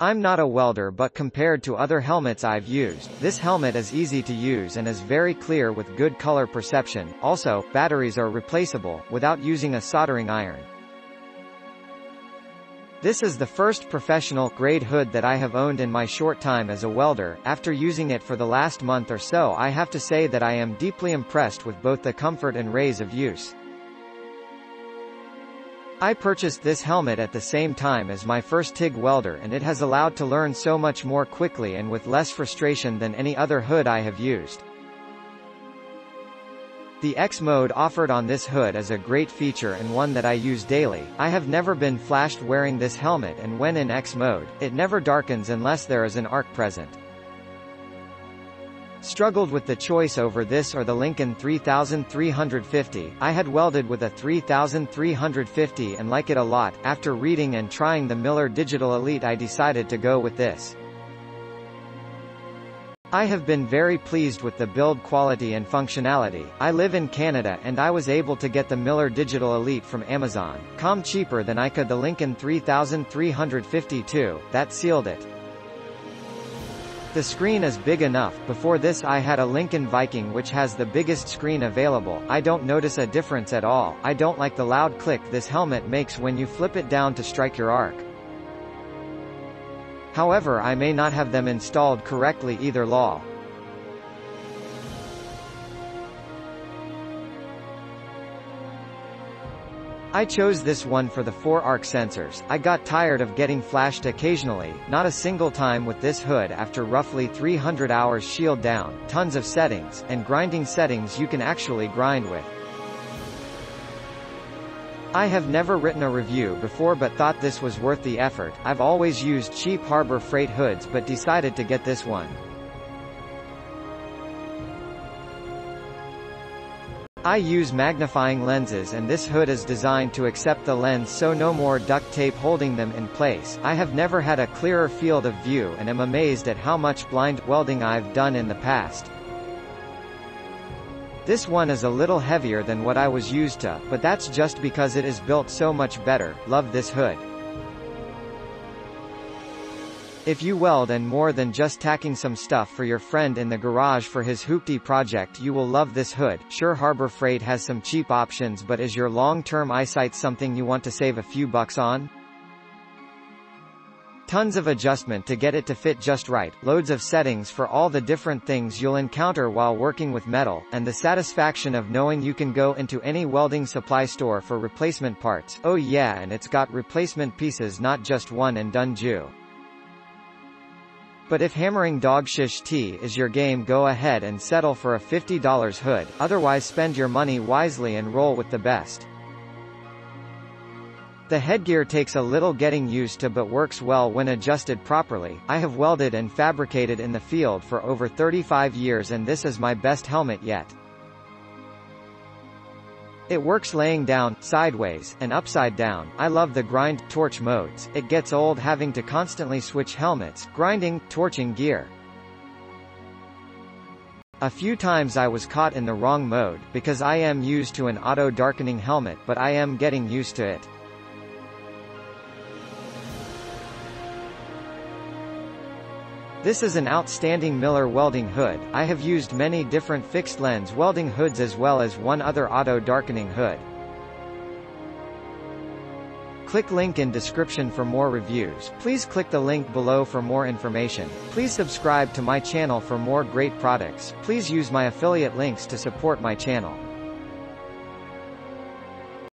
I'm not a welder but compared to other helmets I've used, this helmet is easy to use and is very clear with good color perception, also, batteries are replaceable, without using a soldering iron. This is the first professional grade hood that I have owned in my short time as a welder. After using it for the last month or so I have to say that I am deeply impressed with both the comfort and rays of use. I purchased this helmet at the same time as my first TIG welder and it has allowed to learn so much more quickly and with less frustration than any other hood I have used. The X mode offered on this hood is a great feature and one that I use daily. I have never been flashed wearing this helmet and when in X mode, it never darkens unless there is an arc present. Struggled with the choice over this or the Lincoln 3350, I had welded with a 3350 and like it a lot, after reading and trying the Miller Digital Elite I decided to go with this. I have been very pleased with the build quality and functionality. I live in Canada and I was able to get the Miller Digital Elite from Amazon, com cheaper than I could the Lincoln 3352, that sealed it. The screen is big enough, before this I had a Lincoln Viking which has the biggest screen available, I don't notice a difference at all, I don't like the loud click this helmet makes when you flip it down to strike your arc. However I may not have them installed correctly either law. I chose this one for the 4 arc sensors, I got tired of getting flashed occasionally, not a single time with this hood after roughly 300 hours shield down, tons of settings, and grinding settings you can actually grind with. I have never written a review before but thought this was worth the effort, I've always used cheap Harbor Freight hoods but decided to get this one. I use magnifying lenses and this hood is designed to accept the lens so no more duct tape holding them in place. I have never had a clearer field of view and am amazed at how much blind welding I've done in the past. This one is a little heavier than what I was used to, but that's just because it is built so much better. Love this hood. If you weld and more than just tacking some stuff for your friend in the garage for his hoopty project you will love this hood. Sure Harbor Freight has some cheap options but is your long-term eyesight something you want to save a few bucks on? Tons of adjustment to get it to fit just right, loads of settings for all the different things you'll encounter while working with metal, and the satisfaction of knowing you can go into any welding supply store for replacement parts. Oh yeah and it's got replacement pieces not just one and done Jew. But if hammering dog shish tea is your game go ahead and settle for a $50 hood, otherwise spend your money wisely and roll with the best. The headgear takes a little getting used to but works well when adjusted properly. I have welded and fabricated in the field for over 35 years and this is my best helmet yet. It works laying down, sideways, and upside down. I love the grind, torch modes. It gets old having to constantly switch helmets, grinding, torching gear. A few times I was caught in the wrong mode, because I am used to an auto darkening helmet but I am getting used to it. This is an outstanding Miller welding hood, I have used many different fixed lens welding hoods as well as one other auto darkening hood. Click link in description for more reviews, please click the link below for more information, please subscribe to my channel for more great products, please use my affiliate links to support my channel.